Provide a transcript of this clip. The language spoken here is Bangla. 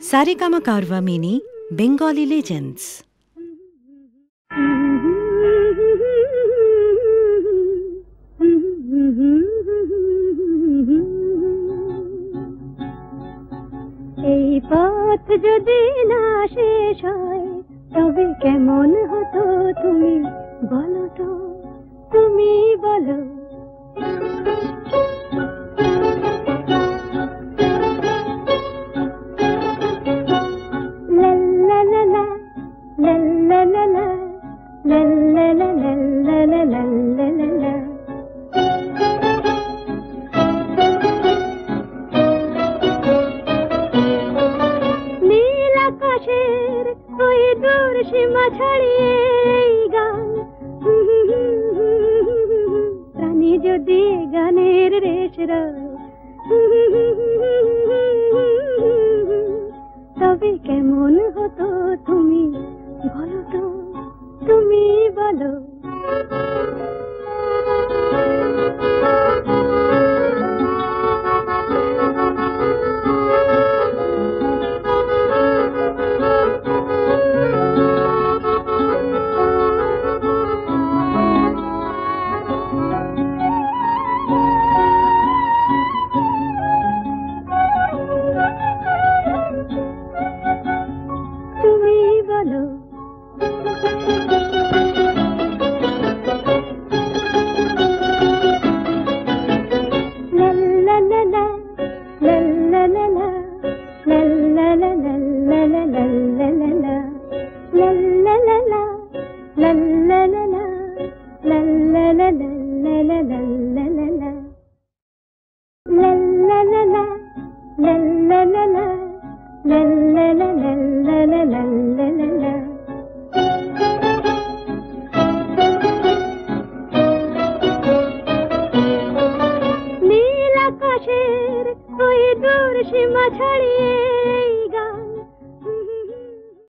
Saregama Karva Mini Bengali Legends. এই পথ যদি না শেষ হয় তবে কেমন হতো তুমি বলো তো তুমি বলো আকাশের ওই দূর ছাড়িয়ে এই যদি গানের রেশ তবে কেমন হতো তুমি বলো তো তুমি বলো। La la, ওই দূর সীমা ছাড়িয়ে